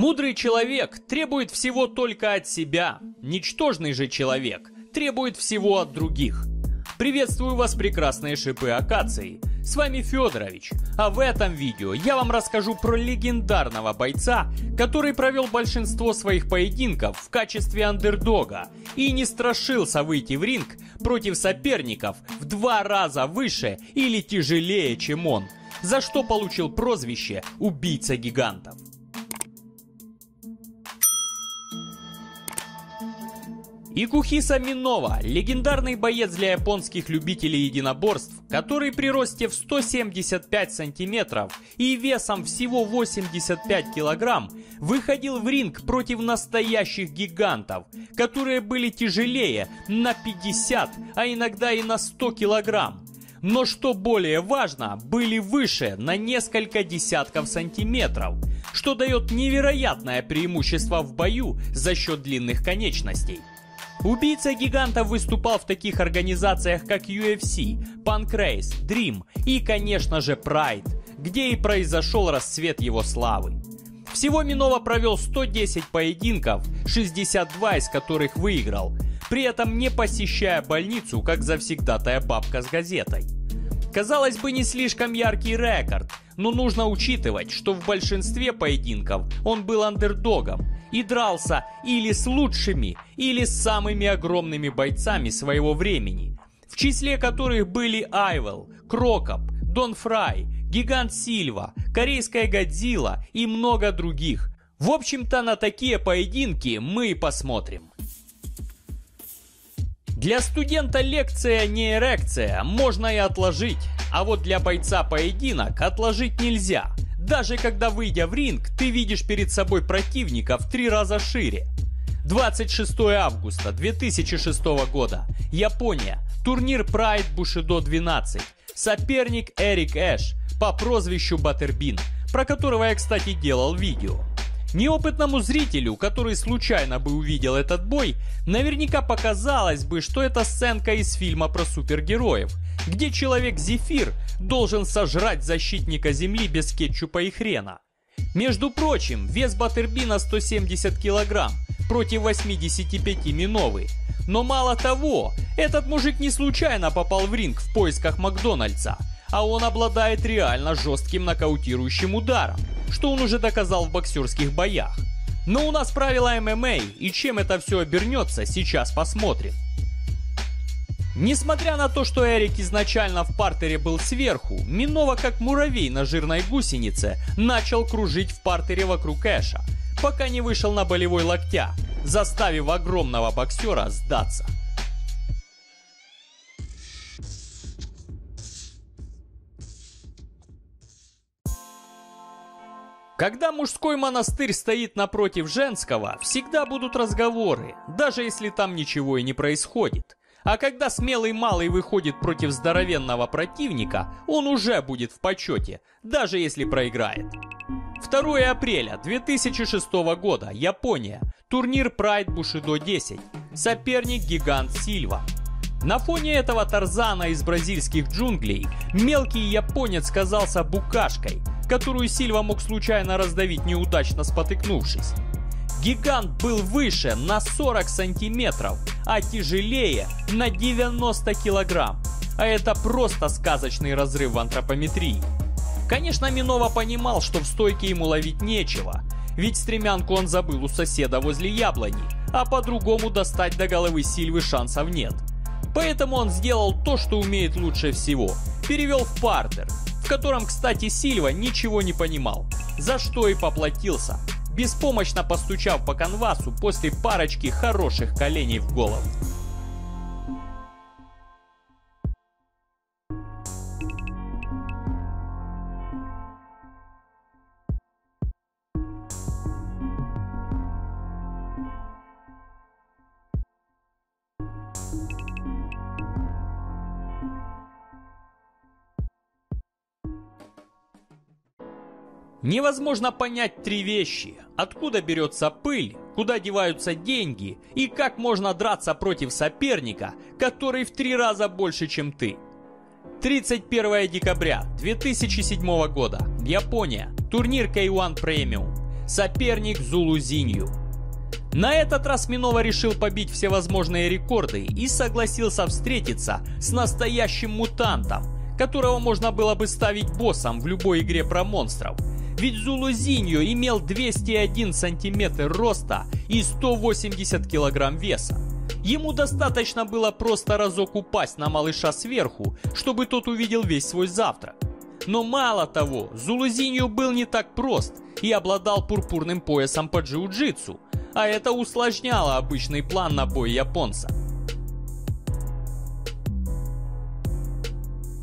Мудрый человек требует всего только от себя. Ничтожный же человек требует всего от других. Приветствую вас, прекрасные шипы акации. С вами Федорович, а в этом видео я вам расскажу про легендарного бойца, который провел большинство своих поединков в качестве андердога и не страшился выйти в ринг против соперников в два раза выше или тяжелее, чем он, за что получил прозвище «Убийца гигантов». Икухиса Минова – легендарный боец для японских любителей единоборств, который при росте в 175 сантиметров и весом всего 85 килограмм выходил в ринг против настоящих гигантов, которые были тяжелее на 50, а иногда и на 100 килограмм. Но что более важно, были выше на несколько десятков сантиметров, что дает невероятное преимущество в бою за счет длинных конечностей. Убийца гигантов выступал в таких организациях, как UFC, Pancrase, Dream и, конечно же, Pride, где и произошел расцвет его славы. Всего Минова провел 110 поединков, 62 из которых выиграл, при этом не посещая больницу, как завсегдатая бабка с газетой. Казалось бы, не слишком яркий рекорд, но нужно учитывать, что в большинстве поединков он был андердогом и дрался или с лучшими, или с самыми огромными бойцами своего времени, в числе которых были Айвел, Крокоп, Дон Фрай, Гигант Сильва, Корейская Годзилла и много других. В общем-то, на такие поединки мы и посмотрим. Для студента лекция не эрекция, можно и отложить, а вот для бойца поединок отложить нельзя. Даже когда выйдя в ринг, ты видишь перед собой противника в три раза шире. 26 августа 2006 года. Япония. Турнир Pride Bushido 12. Соперник Эрик Эш по прозвищу Баттербин, про которого я, кстати, делал видео. Неопытному зрителю, который случайно бы увидел этот бой, наверняка показалось бы, что это сценка из фильма про супергероев, где человек-зефир должен сожрать защитника Земли без кетчупа и хрена. Между прочим, вес Баттербина 170 килограмм против 85 Миновы. Но мало того, этот мужик не случайно попал в ринг в поисках Макдональдса, а он обладает реально жестким нокаутирующим ударом что он уже доказал в боксерских боях. Но у нас правила ММА, и чем это все обернется, сейчас посмотрим. Несмотря на то, что Эрик изначально в партере был сверху, Минова как муравей на жирной гусенице начал кружить в партере вокруг Эша, пока не вышел на болевой локтя, заставив огромного боксера сдаться. Когда мужской монастырь стоит напротив женского, всегда будут разговоры, даже если там ничего и не происходит. А когда смелый малый выходит против здоровенного противника, он уже будет в почете, даже если проиграет. 2 апреля 2006 года, Япония. Турнир Pride Bushido 10. Соперник Гигант Сильва. На фоне этого Тарзана из бразильских джунглей мелкий японец казался букашкой, которую Сильва мог случайно раздавить, неудачно спотыкнувшись. Гигант был выше на 40 сантиметров, а тяжелее на 90 килограмм. А это просто сказочный разрыв в антропометрии. Конечно, Минова понимал, что в стойке ему ловить нечего, ведь стремянку он забыл у соседа возле яблони, а по-другому достать до головы Сильвы шансов нет. Поэтому он сделал то, что умеет лучше всего. Перевел в партер, котором, кстати, Сильва ничего не понимал, за что и поплатился, беспомощно постучав по канвасу после парочки хороших коленей в голову. Невозможно понять три вещи. Откуда берется пыль, куда деваются деньги и как можно драться против соперника, который в три раза больше, чем ты. 31 декабря 2007 года. Япония. Турнир K1 Premium. соперник Зулузинью. На этот раз Минова решил побить все возможные рекорды и согласился встретиться с настоящим мутантом, которого можно было бы ставить боссом в любой игре про монстров. Ведь Зулузиньо имел 201 сантиметр роста и 180 килограмм веса. Ему достаточно было просто разок упасть на малыша сверху, чтобы тот увидел весь свой завтрак. Но мало того, Зулузиньо был не так прост и обладал пурпурным поясом по джиу-джитсу, а это усложняло обычный план на бой японца.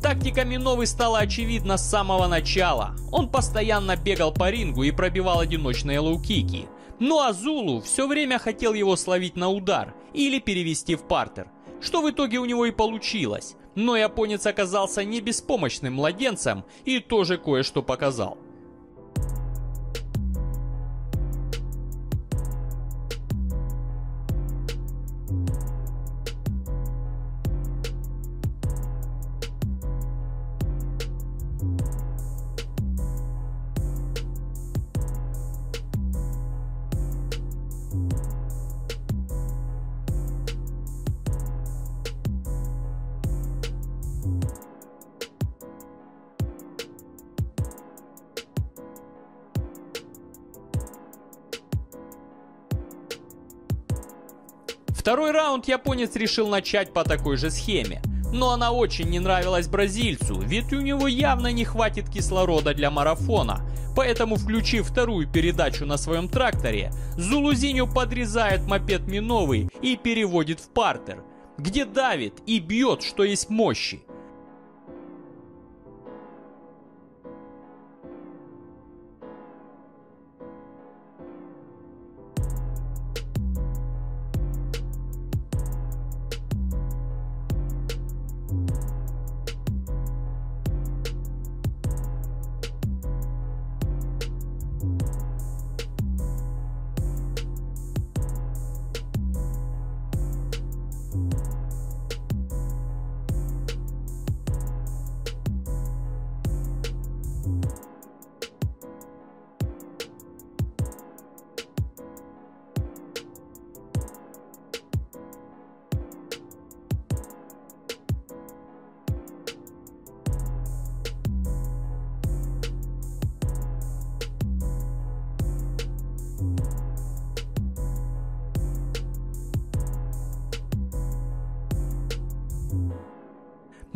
Тактика Миновы стала очевидна с самого начала. Он постоянно бегал по рингу и пробивал одиночные лоу-кики. Ну а Зулу все время хотел его словить на удар или перевести в партер, что в итоге у него и получилось. Но японец оказался не беспомощным младенцем и тоже кое-что показал. Второй раунд японец решил начать по такой же схеме. Но она очень не нравилась бразильцу, ведь у него явно не хватит кислорода для марафона. Поэтому, включив вторую передачу на своем тракторе, Зулузиню подрезает мопед Миновый и переводит в партер, где давит и бьет, что есть мощи.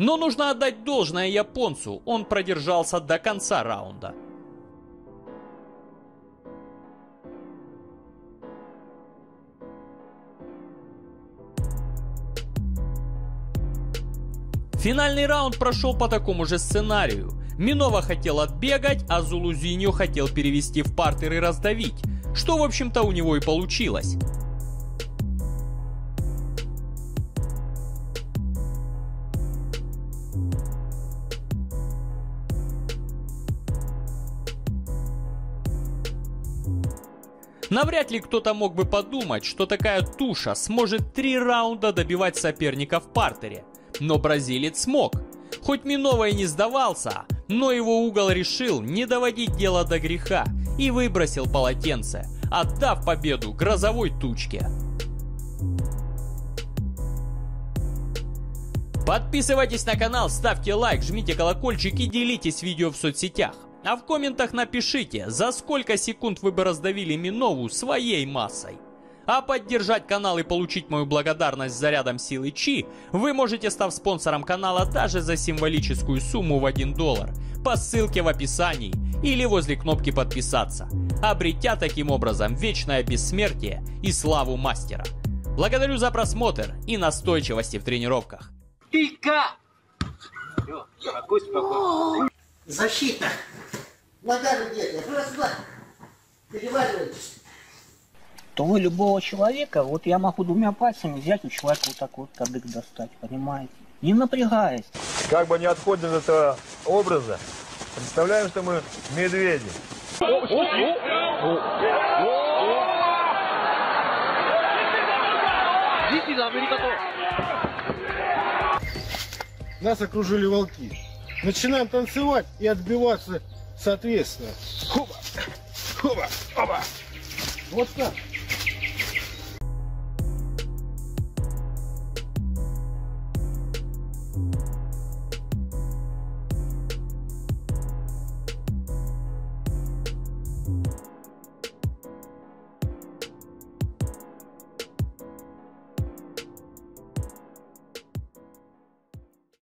Но нужно отдать должное японцу, он продержался до конца раунда. Финальный раунд прошел по такому же сценарию. Минова хотел отбегать, а Зулузиньо хотел перевести в партер и раздавить, что в общем-то у него и получилось. Навряд ли кто-то мог бы подумать, что такая туша сможет три раунда добивать соперника в партере. Но бразилец смог. Хоть Минова и не сдавался, но его угол решил не доводить дело до греха и выбросил полотенце, отдав победу грозовой тучке. Подписывайтесь на канал, ставьте лайк, жмите колокольчик и делитесь видео в соцсетях. А в комментах напишите, за сколько секунд вы бы раздавили Минову своей массой. А поддержать канал и получить мою благодарность зарядом силы Чи вы можете, став спонсором канала даже за символическую сумму в 1 доллар по ссылке в описании или возле кнопки подписаться, обретя таким образом вечное бессмертие и славу мастера. Благодарю за просмотр и настойчивости в тренировках. Пика! Защита! Нога где-то, раз, два. Переваливайтесь. то вы любого человека, вот я могу двумя пальцами взять у человека вот так вот кадык достать, понимаете? Не напрягаясь. Как бы не отходим от этого образа, представляем, что мы медведи. Нас окружили волки. Начинаем танцевать и отбиваться соответственно. Хоба, Оба, оба. Вот так.